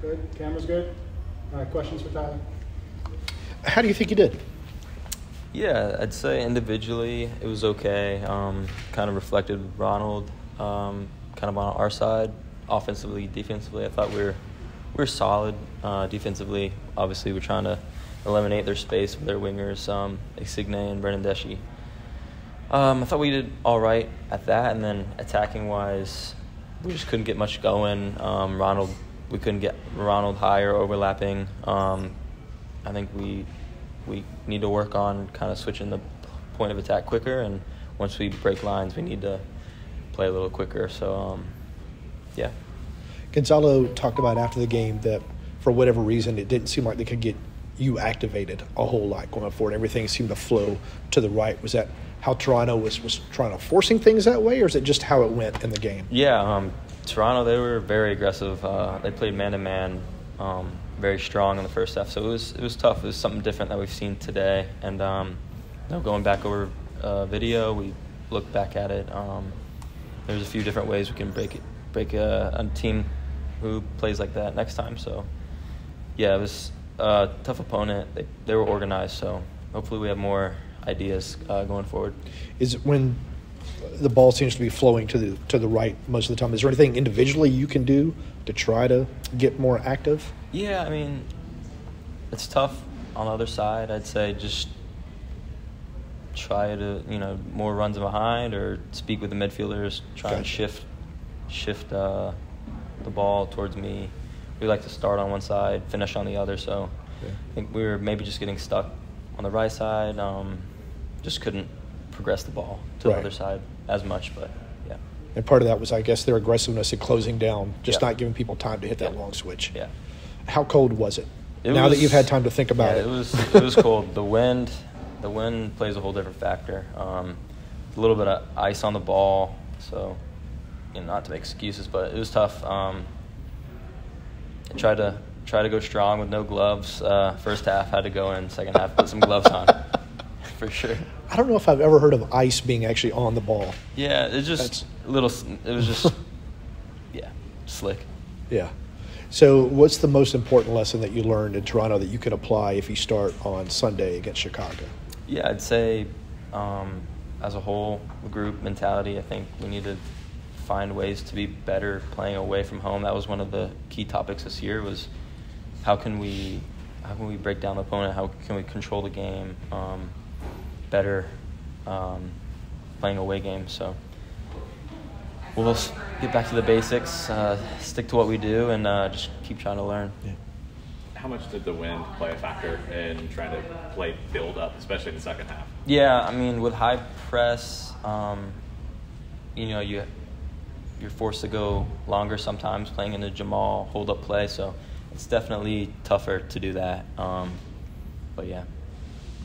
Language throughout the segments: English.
Good. Camera's good. All right, questions for Tyler? How do you think you did? Yeah, I'd say individually it was okay. Um, kind of reflected Ronald, um, kind of on our side. Offensively, defensively, I thought we were we were solid. Uh, defensively, obviously, we're trying to eliminate their space with their wingers, um, Insigne and Bernardeschi. Um, I thought we did all right at that, and then attacking wise, we just couldn't get much going. Um, Ronald, we couldn't get Ronald higher overlapping. Um, I think we we need to work on kind of switching the point of attack quicker, and once we break lines, we need to play a little quicker. So, um, yeah. Gonzalo talked about after the game that for whatever reason it didn't seem like they could get you activated a whole lot going forward. Everything seemed to flow to the right. Was that how Toronto was was trying to forcing things that way, or is it just how it went in the game? Yeah, um, Toronto they were very aggressive. Uh, they played man to man, very strong in the first half. So it was it was tough. It was something different that we've seen today. And um, you know, going back over uh, video, we looked back at it. Um, there's a few different ways we can break it, break a, a team who plays like that next time. So yeah, it was a tough opponent. They they were organized. So hopefully we have more ideas uh, going forward. Is when the ball seems to be flowing to the to the right most of the time? Is there anything individually you can do to try to get more active? Yeah, I mean, it's tough on the other side. I'd say just try to you know more runs behind or speak with the midfielders, try and shift shift uh, the ball towards me. We like to start on one side, finish on the other. So Yeah. I think we were maybe just getting stuck on the right side. Um, just couldn't progress the ball to Right. the other side as much. But yeah, And part of that was, I guess, their aggressiveness at closing down, just Yeah. not giving people time to hit that Yeah. long switch. yeah. How cold was it? It now that you've had time to think about yeah, it. It was it was cold. The wind, the wind plays a whole different factor. Um, a little bit of ice on the ball, so you know, not to make excuses, but it was tough. Um, I tried to try to go strong with no gloves. Uh, first half had to go in. Second half put some gloves on, for sure. I don't know if I've ever heard of ice being actually on the ball. Yeah, it's just That's- a little. It was just yeah, slick. Yeah. So, what's the most important lesson that you learned in Toronto that you can apply if you start on Sunday against Chicago? Yeah, I'd say um, as a whole, group mentality, I think we need to find ways to be better playing away from home. That was one of the key topics this year was how can we how can we break down the opponent? How can we control the game um, better um, playing away games? So we'll get back to the basics, uh, stick to what we do, and uh, just keep trying to learn. How much did the wind play a factor in trying to play build up, especially in the second half? Yeah, I mean, with high press, um, you know, you you're forced to go longer sometimes playing in the Jamal hold up play, so it's definitely tougher to do that. Um, but yeah,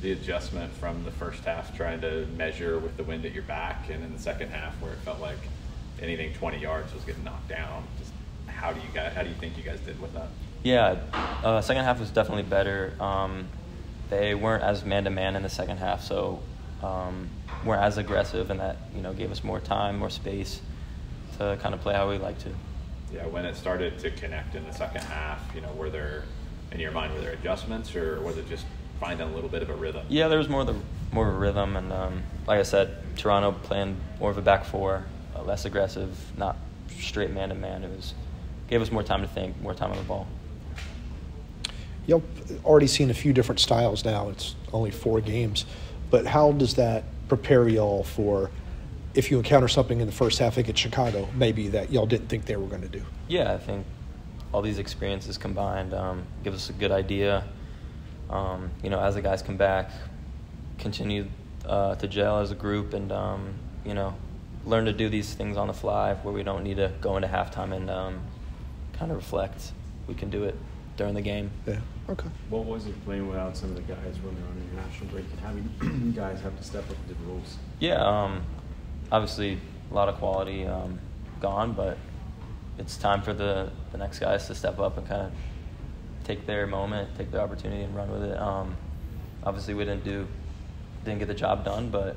The adjustment from the first half, trying to measure with the wind at your back, and in the second half, where it felt like anything 20 yards was getting knocked down. Just how do you guys? How do you think you guys did with that? yeah. Uh, second half was definitely better. Um, they weren't as man to man in the second half, so um, weren't as aggressive, and that you know gave us more time, more space to kind of play how we like to. Yeah, when it started to connect in the second half, you know, were there in your mind were there adjustments, or was it just finding a little bit of a rhythm? Yeah, there was more of the more of a rhythm, and um, like I said, Toronto playing more of a back four, uh, less aggressive, not straight man to man. It was gave us more time to think, more time on the ball. Y'all already seen a few different styles now. It's only four games, but how does that prepare y'all for if you encounter something in the first half against Chicago, maybe that y'all didn't think they were going to do? Yeah, I think all these experiences combined um, give us a good idea. Um, you know, as the guys come back, continue uh, to gel as a group, and um, you know, learn to do these things on the fly where we don't need to go into halftime and um, kind of reflect. We can do it during the game. Yeah. Okay. What was it playing without some of the guys when they're on international break and having guys have to step up to the rules? Yeah, um, obviously a lot of quality um, gone, but it's time for the, the next guys to step up and kind of take their moment, take their opportunity, and run with it. Um, obviously, we didn't do didn't get the job done, but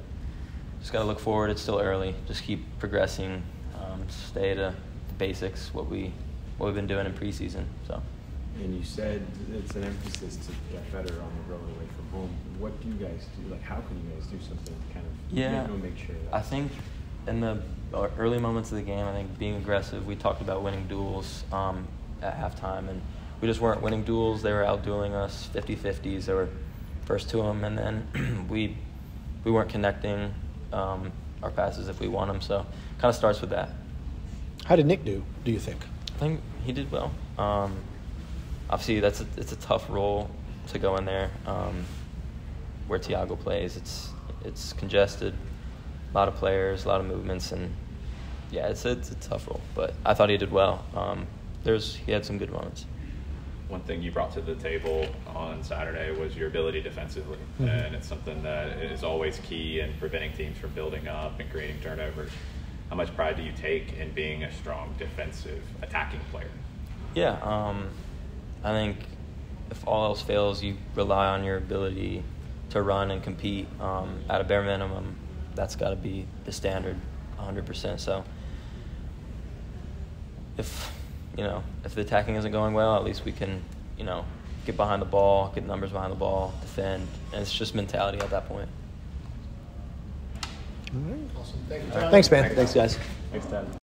just got to look forward. It's still early. Just keep progressing. Um, stay to the basics, what we what we've been doing in preseason. So And you said it's an emphasis to get better on the road away from home. What do you guys do? Like, how can you guys do something to kind of Yeah, make sure that I think in the uh, early moments of the game, I think being aggressive. We talked about winning duels um, at halftime, and we just weren't winning duels. They were outdueling us 50-50s. They were first to them, and then we we weren't connecting um, our passes if we won them. So kind of starts with that. How did Nick do? Do you think? I think he did well. Um, obviously, that's a, it's a tough role to go in there. Um, where Thiago plays, it's it's congested, a lot of players, a lot of movements, and yeah, it's a, it's a tough role. But I thought he did well. Um, there's he had some good moments. One thing you brought to the table on Saturday was your ability defensively, Mhm. and it's something that is always key in preventing teams from building up and creating turnovers. How much pride do you take in being a strong defensive attacking player? Yeah, um, I think if all else fails, you rely on your ability to run and compete um, at a bare minimum. That's got to be the standard, 100%. So if you know if the attacking isn't going well, at least we can you know get behind the ball, get numbers behind the ball, defend, and it's just mentality at that point. Awesome. Thank you, Tyler. Thanks, man. Thanks, guys. Thanks, Dad.